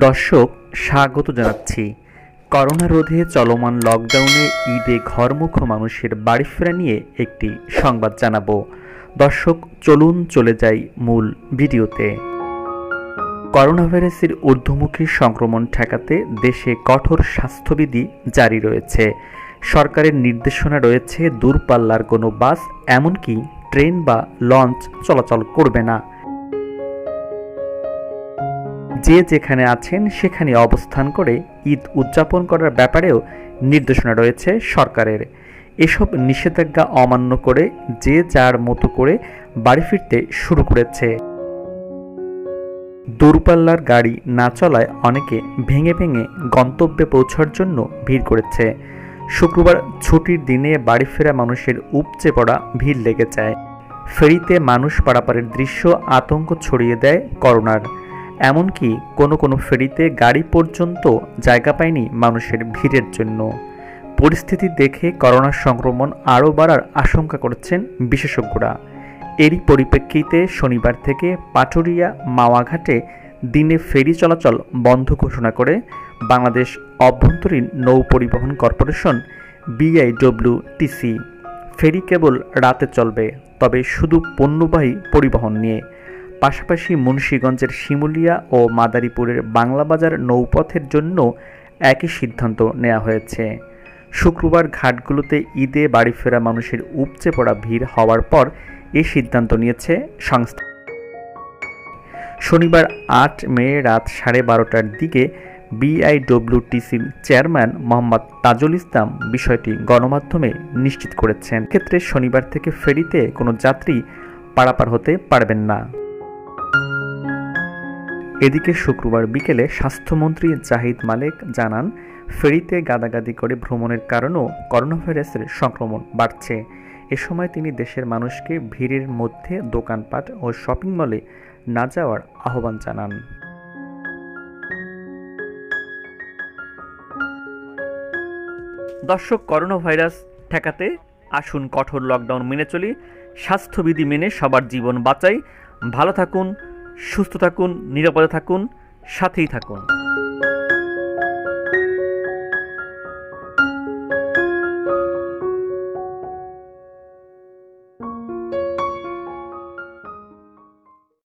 দর্শক, স্বাগত জানাচ্ছি। করোনা রোধে চলমান লকডাউনে ঈদে ঘরমুখ মানুষের বাড়ি ফেরা নিয়ে একটি সংবাদ জানাব। দর্শক, চলুন চলে যাই মূল ভিডিওতে। করোনা ভাইরাসের ঊর্ধ্বমুখী সংক্রমণ ঠেকাতে দেশে কঠোর স্বাস্থ্যবিধি জারি রয়েছে। সরকারের নির্দেশনা রয়েছে, দূরপাল্লার কোনো বাস, এমনকি ট্রেন বা লঞ্চ চলাচল করবে না। যে যেখানে আছেন সেখানে অবস্থান করে ঈদ উদযাপন করার ব্যাপারেও নির্দেশনা রয়েছে সরকারের। এসব নিষেধাজ্ঞা অমান্য করে যে যার মতো করে বাড়ি ফিরতে শুরু করেছে। দূরপাল্লার গাড়ি না চলায় অনেকে ভেঙে ভেঙে গন্তব্যে পৌঁছার জন্য ভিড় করেছে। শুক্রবার ছুটির দিনে বাড়ি ফেরা মানুষের উপচে পড়া ভিড় লেগে যায়। ফেরিতে মানুষ পারাপারের দৃশ্য আতঙ্ক ছড়িয়ে দেয় করোনার। এমনকি কোনো কোনো ফেরিতে গাড়ি পর্যন্ত জায়গা পায়নি মানুষের ভিড়ের জন্য। পরিস্থিতি দেখে করোনা সংক্রমণ আরও বাড়ার আশঙ্কা করছেন বিশেষজ্ঞরা। এরই পরিপ্রেক্ষিতে শনিবার থেকে পাটুরিয়া মাওয়াঘাটে দিনে ফেরি চলাচল বন্ধ ঘোষণা করে বাংলাদেশ অভ্যন্তরীণ নৌ পরিবহন কর্পোরেশন বিআইডব্লিউটিসি ফেরি কেবল রাতে চলবে, তবে শুধু পণ্যবাহী পরিবহন নিয়ে। পাশাপাশি মুন্সীগঞ্জের শিমুলিয়া ও মাদারীপুরের বাংলাবাজার নৌপথের জন্য একই সিদ্ধান্ত নেওয়া হয়েছে। শুক্রবার ঘাটগুলোতে ঈদে বাড়ি ফেরা মানুষের উপচে পড়া ভিড় হওয়ার পর এই সিদ্ধান্ত নিয়েছে সংস্থা। শনিবার আট মে রাত সাড়ে বারোটার দিকে বিআইডব্লিউটিসির চেয়ারম্যান মোহাম্মদ তাজুল ইসলাম বিষয়টি গণমাধ্যমে নিশ্চিত করেছেন। ক্ষেত্রে শনিবার থেকে ফেরিতে কোনো যাত্রী পারাপার হতে পারবেন না। এদিকে শুক্রবার বিকেলে স্বাস্থ্যমন্ত্রী জাহিদ মালেক জানান, ফেরিতে গাদাগাদি করে ভ্রমণের কারণেও করোনা ভাইরাসের সংক্রমণ বাড়ছে। এ সময় তিনি দেশের মানুষকে ভিড়ের মধ্যে দোকানপাট ও শপিং মলে না যাওয়ার আহ্বান জানান। দর্শক করোনা ভাইরাস ঠেকাতে আসুন কঠোর লকডাউন মেনে চলি। স্বাস্থ্যবিধি মেনে সবার জীবন বাঁচাই। ভালো থাকুন সুস্থ থাকুন নিরাপদে থাকুন সাথেই থাকুন।